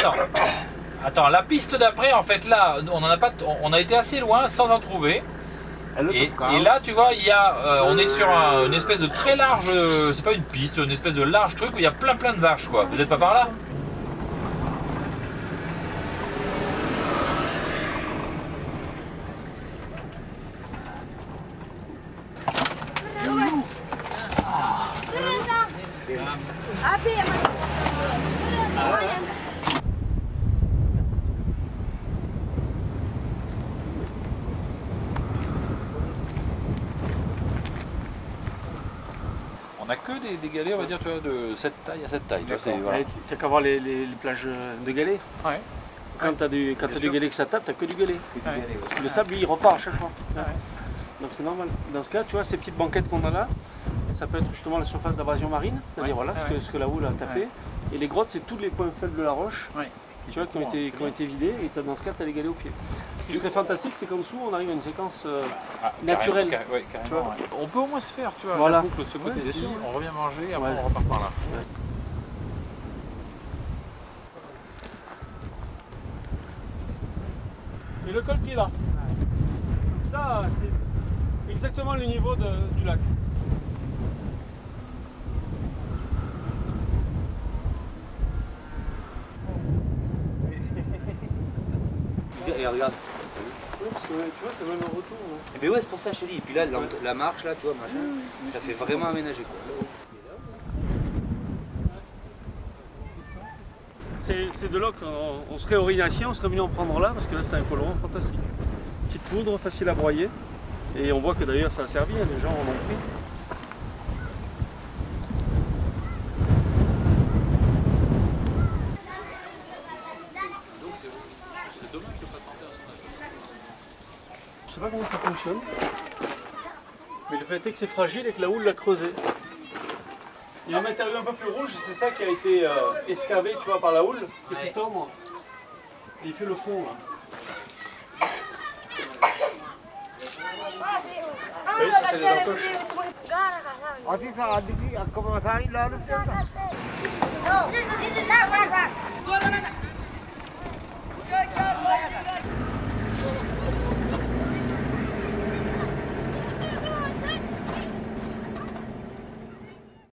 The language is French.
attends. Attends, la piste d'après, en fait, là, on en a pas, on a été assez loin sans en trouver. Et, et là, tu vois, il y a, euh, on est sur un- une espèce de très large, euh, c'est pas une piste, une espèce de large truc où il y a plein plein de vaches, quoi. Vous êtes pas par là? Abi, On a que des, des galets, on va dire, tu vois, de cette taille à cette taille. Tu vois, voilà. N'as qu'à voir les, les- les plages de galets. Ouais. Quand tu as du, quand t'as du galet que ça tape, tu que du galet. Ouais. Parce que le sable, lui, il repart à chaque fois. Donc c'est normal. Dans ce cas, tu vois, ces petites banquettes qu'on a là, ça peut être justement la surface d'abrasion marine, c'est-à-dire voilà ce, que, ce que la houle a tapé. Et les grottes, c'est tous les points faibles de la roche. Tu vois, qui, ont été, qui ont été vidés. Et dans ce cas, tu as les galets au pied. Ce qui serait fantastique, c'est qu'en dessous, on arrive à une séquence. euh, Ah, Naturel. carrément, ca- ouais, carrément, Tu vois. ouais. On peut au moins se faire, tu vois, Voilà. la boucle, ce Ouais, côté-ci, bien sûr. on revient manger, après Ouais. on repart par là. Et le col qui est là. Donc ça, c'est exactement le niveau de- du lac. Et regarde. Oui, parce que tu vois, t'as même un retour. hein. Et ben ouais, c'est pour ça, dis. Et puis là, la, la marche, là, tu vois, machin, ça fait vraiment aménager quoi. C'est de là qu'on on serait orienté, on serait venu en prendre là, parce que là, c'est un colorant fantastique. Petite poudre, facile à broyer. Et on voit que d'ailleurs, ça a servi, hein, les gens en ont pris. Je sais pas comment ça fonctionne. Mais le fait est que c'est fragile et que la houle l'a creusé. Il y a un matériau un peu plus rouge, c'est ça qui a été euh, escavé tu vois, par la houle, qui est plus tendre. Et il fait le fond là. Oui, ça c'est encoches. No,